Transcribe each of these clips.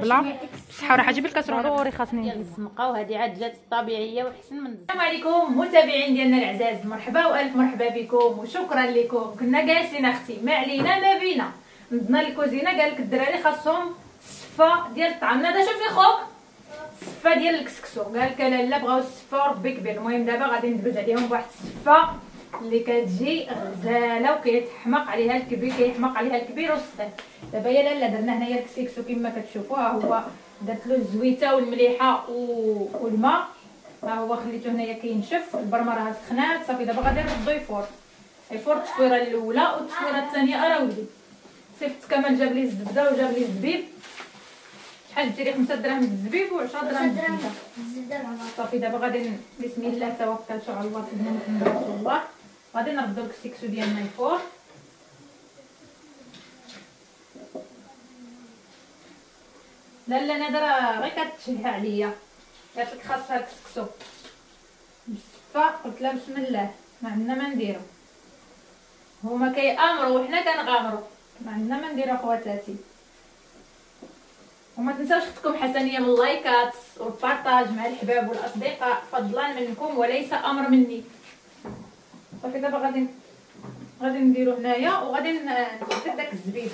الطبله بصحه وراحه جيب الكاسرونه ضروري خاصني ديال نجيب الزنقه وهذه عاد جات طبيعية وحسن من السلام عليكم متابعين ديالنا العزاز. مرحبا وألف مرحبا بكم وشكرا لكم. كنا جالسين أختي ما علينا ما بينا. نضنا للكوزينه قال لك الدراري خاصهم صفة ديال الطعام. هذا شوفي خوك. صفة ديال الكسكسو. قال لك لا لا بغاو الصفة ربي كبير. المهم دابا غادي ندبز عليهم بواحد الصفة اللي كتجي غزالة وكيتحمق عليها الكبير كيحمق عليها الكبير والصغير دابا يا لالا درنا هنايا الكسكسو كما كتشوفوا ها هو درت له الزويتة والمليحة والماء. ها هو خليته هنايا كينشف البرمة راه سخنات. صافي دابا غادي نردو يفور يفور التصويرة الأولى والتصويره الثانية. أرا ولدي صيفط كمان جاب لي الزبدة وجاب لي الزبيب. شحال ديري 5 دراهم الزبيب و10 دراهم الزبدة. صافي دابا غادي بسم الله توكلت على الله سيدنا محمد غادي نردو الكسكسو ديالنا الفور لا لا نادرة غير كتشهى عليا قالت لك خاصها الكسكسو بالسفة قلت لها بسم الله ما عندنا ما نديرو هما كيامروا وحنا كنغامروا ما عندنا ما نديرو خواتاتي وما تنساوش اختكم حسنيه من اللايكات وال partage مع الحباب والاصدقاء فضلا منكم وليس أمر مني صافي دابا غادي غادي نديرو هنايا وغادي ن- نزيد داك الزبيب.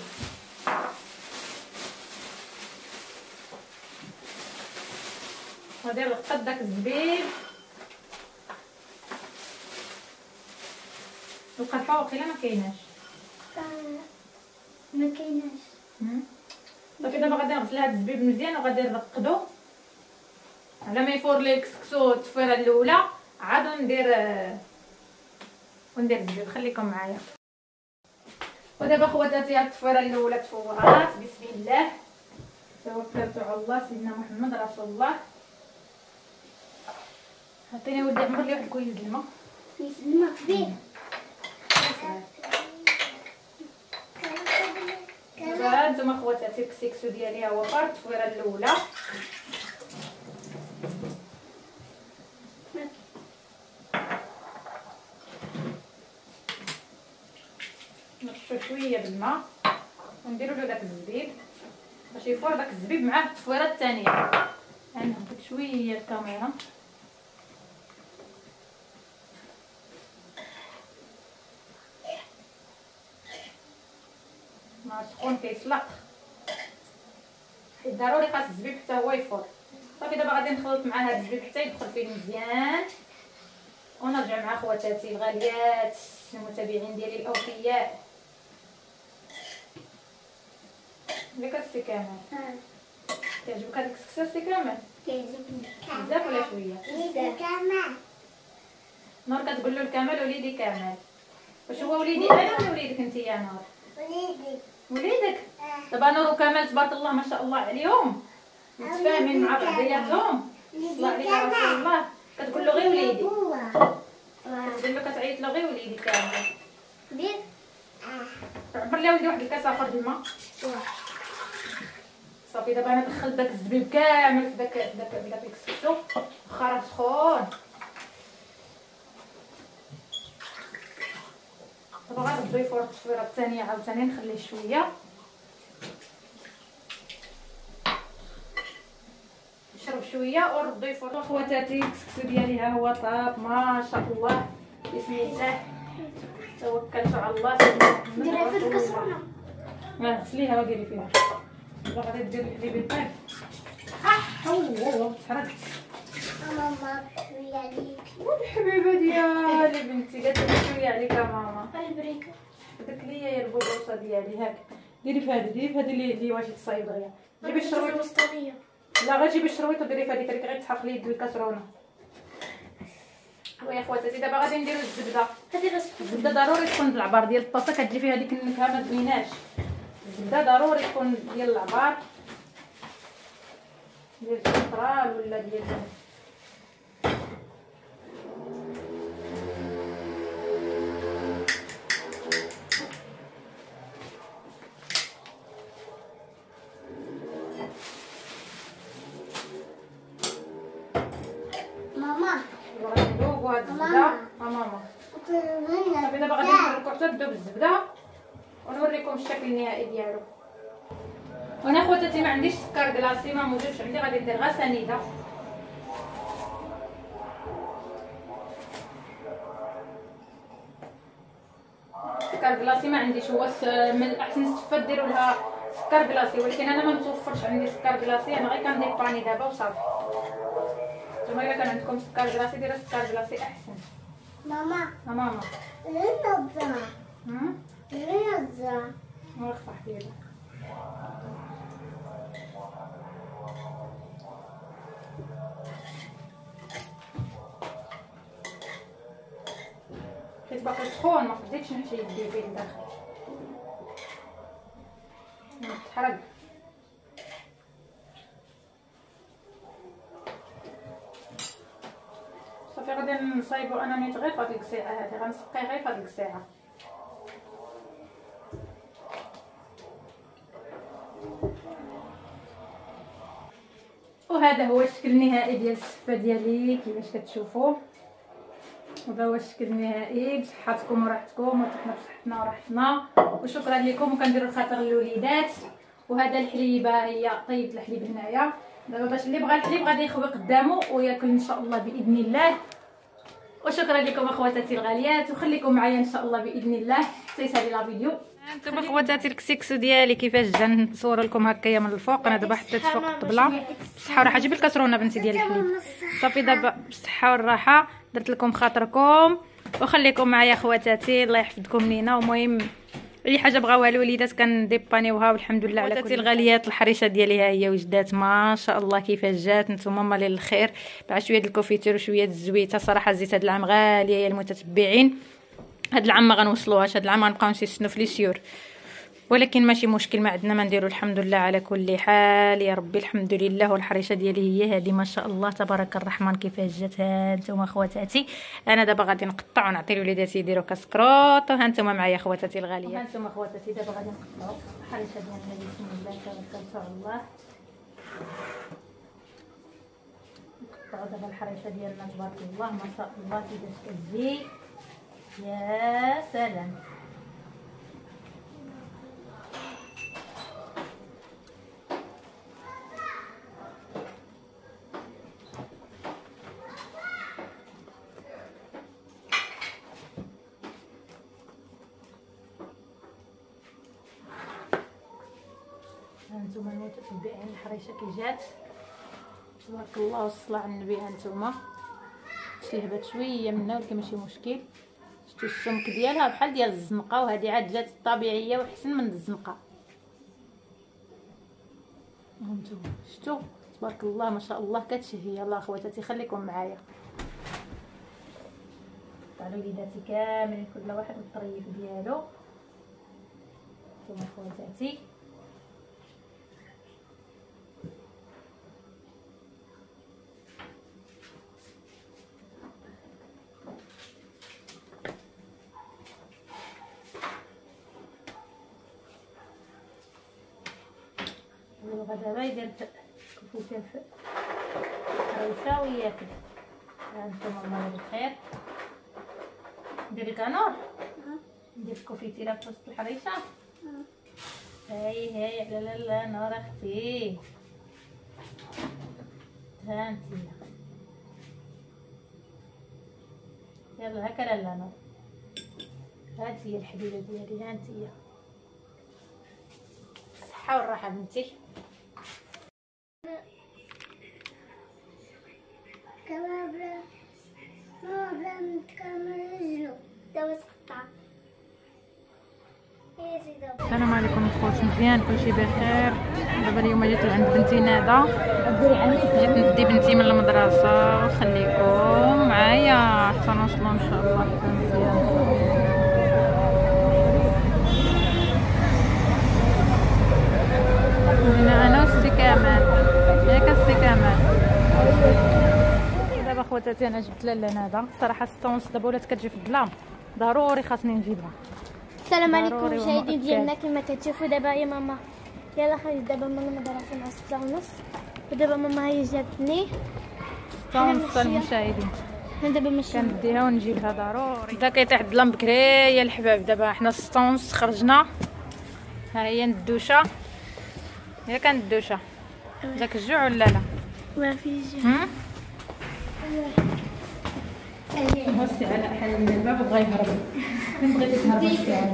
غادي نرقد داك الزبيب. القرفه واقيلا ما كايناش. ما كايناش. صافي دابا غادي نغسل هاد الزبيب مزيان وغادي نرقدو. على ما يفور لي الكسكسو التفويره الأولى عاد ندير آه، وندير الزبيب خليكم معايا. ودابا خواتاتي هاد التفويره الأولى تفورات بسم الله. توكلت على الله سيدنا محمد رسول الله. عطيني ولدي عمر لي واحد الكويز الماء الماء كبير دابا نتوما خواتاتي الكسكسو ديالي ها هو فار التفويره الأولى. شوية بالماء ونديرو له داك الزبيب باش يفور داك الزبيب مع التفويرة الثانية نهبط شوية الكاميرا مع سخون كيسلق حيت ضروري خاص الزبيب حتى هو يفور. صافي دابا غادي نخلط مع هذا الزبيب حتى يدخل فيه مزيان. ونرجع مع خواتاتي الغاليات المتابعين ديالي الأوفياء. ياك السي كامل كيعجبك هذاك السكسو السي كامل كيعجبني بزاف ولا شوية كمان نور كتقول له الكمال وليدي كمال واش هو وليدي أنا ولا وليدك انت يا نور وليدي وليدك دابا نور وكمال تبارك الله ما شاء الله عليهم متفاهمين مع بعضياتهم الله عليك يا رسول الله كتقول له غير وليدي كتقول له كتعيط له غير وليدي كامل عبر لي ولدي واحد الكاس اخر بالماء صافي دابا أنا دخلت داك الزبيب كامل في داك داك داك الكسكسو واخا راه سخون دابا غنردو يفور التصويره الثانية عاوتاني نخليه شوية. نشرب شوية ونردو يفور خواتاتي الكسكسو ديالي ها هو طاب ما شاء الله. بسم الله. توكلت على الله. سيدنا محمد ديرها في. الكسرونة. آه غسليها وديري فيها. غادي دير الحليب الطيب اح هو تحركت ماما شوية عليك. والحبيبه ديالي بنتي؟ قالت لي شوية عليك يا ماما. البريكه هذاك ليا يا البوبوسه ديالي هاك. ديري في هذه ديري في هذه اللي اللي واش تصايب دغيا جيبي الشرويط. الوسطانيه لا غير جيبي الشرويط وديري في هذيك غير تحرق لي يد الكاسرونة. ويا خواتاتي دابا غادي نديرو الزبدة. الزبدة ضروري تكون بالعبار ديال الطاسة كتجي فيها ديك النكهة ما تبيناش. الزبده ضروري تكون ديال العبار ديال الشطرال ولا ديال ماما. ندوبو هاد الزبدة. ها ماما. صافي دابا غادي نحركو حتى تذوب الزبدة. الشكل النهائي ديالو. وأنا خواتاتي ما عنديش سكر كلاصي ما موجودش عندي غادي ندير غير سنيدة. سكر كلاصي ما عنديش. هو من الاحسن استفاد ديروا لها سكر كلاصي ولكن أنا ما متوفرش عندي سكر كلاصي أنا غير كندير باني دابا وصافي. نتوما إلا كان عندكم سكر كلاصي ديروا سكر كلاصي أحسن. ماما. ماما. لين نزع هم؟ لين ورفع حبيبي حيت باقي سخون ما قديتش نحشي يدي فيه لداخل تحرق صافي غادي نصايبو أنا نيت غير فهاد الساعة هادي. غنسقي غير فهاد ديك الساعة. وهذا هو الشكل النهائي ديال السفه ديالي كيفاش كتشوفوا. وهذا هو الشكل النهائي. بصحتكم وراحتكم وحنا بصحتنا وراحتنا. وشكرا لكم وكنديروا الخاطر للوليدات. وهذا الحليبة هي طيبت الحليب هنايا. دابا باش اللي بغى الحليب غادي يخوي قدامه وياكل إن شاء الله بإذن الله. وشكرا لكم أخواتاتي الغاليات وخليكم معايا إن شاء الله بإذن الله. حتى يسالي لا فيديو. أنتم خواتاتي الكسكسو ديالي كيفاش جا نصور لكم هكايا من الفوق. أنا دابا حطيت فوق الطبله بصحة وراحة. جيبي الكاسرونه بنتي ديال الحليب. صافي دابا بالصحه والراحه درت لكم خاطركم. وخليكم معايا خواتاتي الله يحفظكم لينا. ومهم أي حاجة بغاوها الوليدات كنديبانيوها والحمد لله على كل الغاليات الحريشة ديالي ها هي وجدات. ما شاء الله كيفاش جات. نتوما مالي الخير مع شوية ال confiture وشوية الزويتة. صراحة الزيت هذا العام غالية. يا المتتبعين. هاد العام ما غنوصلوهاش هاد العام غنبقاو نسيسنو في لي سيور. ولكن ماشي مشكل ما عندنا ما نديرو الحمد لله على كل حال. يا ربي الحمد لله والحريشه ديالي هي هذه ما شاء الله تبارك الرحمن كيفاش جات هانتوما خواتاتي. أنا دابا غادي نقطع ونعطي لوليداتي يديروا كسكروط وهانتوما معايا خواتاتي الغالية. هانتوما خواتاتي دابا غادي نقطعوا الحريشه ديالنا بسم الله تبارك الله نقطعوا دابا الحريشه ديالنا تبارك الله ما شاء الله كيفاش كتجي. يا سلام. هانتوما المتتبعين الحريشة كي جات. تبارك الله والصلاه على النبي هانتوما شلهبات شوية منها ولكن ماشي مشكل. شفتوا السمك ديالها بحال ديال الزنقة وهذه عاد جات طبيعية وحسن من الزنقة. هانتوما شفتوا تبارك الله ما شاء الله كتشهي. يلاه خواتاتي خليكم معايا. قطعوا وليداتي كاملين كل واحد بالطريف ديالو. هانتوما خواتاتي دابا يدير كفوته في الحروشه وياكل هانتوما الله بخير ندير لك آ نور ندير ال confiture في وسط الحريشة؟ هاي هاي على لا لا نور أختي. هانتي يلا هكا لا لا نور هانتي هي الحبيبة ديالي هانتي هي الصحه والراحة بنتي. مزيان كلشي بخير. دابا اليوم جيت عند بنتي ندى جيت ندي بنتي من المدرسة وخليكم معايا حتى نوصلوا إن شاء الله. مزيان هنا أنا والسي كمال ياك السي كمال دابا خواتاتي أنا جبت لاله ندى صراحة ستة ونص دابا ولات كتجي في الظلام. ضروري خاصني نجيبها. السلام عليكم مشاهدين. ديالنا كما كتشوفوا دابا يا ماما. يلا خرجت دابا من المدرسة مع ستة ونص. ودابا ماما هي جاتني. ستة ونص المشاهدين. أنا دابا ماشي كنديها ونجيبها ضروري. بدا كيطيح الظلام بكري يا الحباب دابا حنا ستة ونص خرجنا. ها هي الدوشة. هي كانت دوشه جاك الجوع ولا لا؟ ما فيش هم؟ بصي على حل من يهرب فين بغيتي تهربي بصي على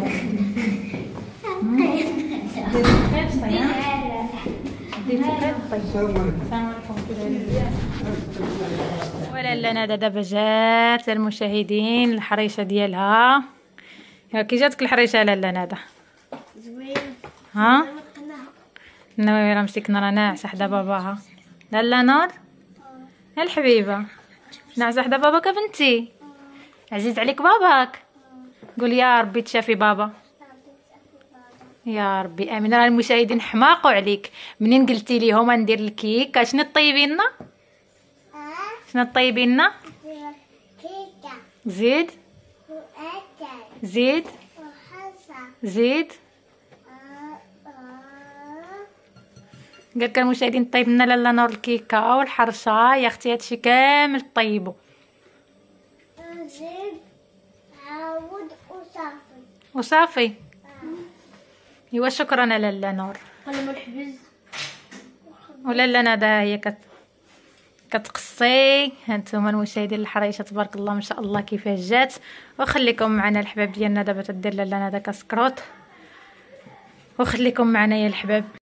ولا لا دابا جات المشاهدين الحريشة ديالها. يا كي جاتك الحريشة لالا ندى زوين ها؟ ناوي راه مسكنا راه ناعسه حدا باباها لالا نور الحبيبة. ناعسه حدا باباك بنتي. عزيز عليك باباك. قول يا ربي تشافي بابا. يا ربي آمين. راه المشاهدين حماقوا عليك. منين قلتي ليهم ندير الكيك شنو طيبي لنا؟ آه. شنو طيبي لنا؟ زيد. زيد. زيد. قال لك المشاهدين طيب لنا لالا نور الكيكة والحرشه يا أختي هادشي كامل طيبوا زيد عاود وصافي. وصافي. إيوا شكرا لالا نور. الحبز ولالا ندى هي كت كتقصي. هانتوما المشاهدين الحريشة تبارك الله ما شاء الله كيفاش جات. وخليكم معنا الحباب ديالنا. دابا تدير لالا ندى كسكروت. وخليكم معنا يا الحباب.